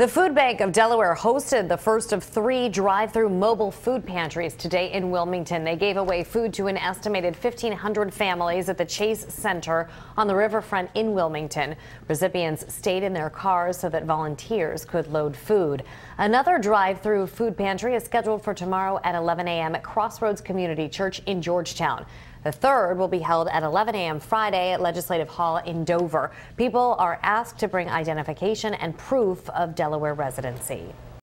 The Food Bank of Delaware hosted the first of three drive-through mobile food pantries today in Wilmington. They gave away food to an estimated 1,500 families at the Chase Center on the riverfront in Wilmington. Recipients stayed in their cars so that volunteers could load food. Another drive-through food pantry is scheduled for tomorrow at 11 a.m. at Crossroads Community Church in Georgetown. The third will be held at 11 a.m. Friday at Legislative Hall in Dover. People are asked to bring identification and proof of Delaware residency.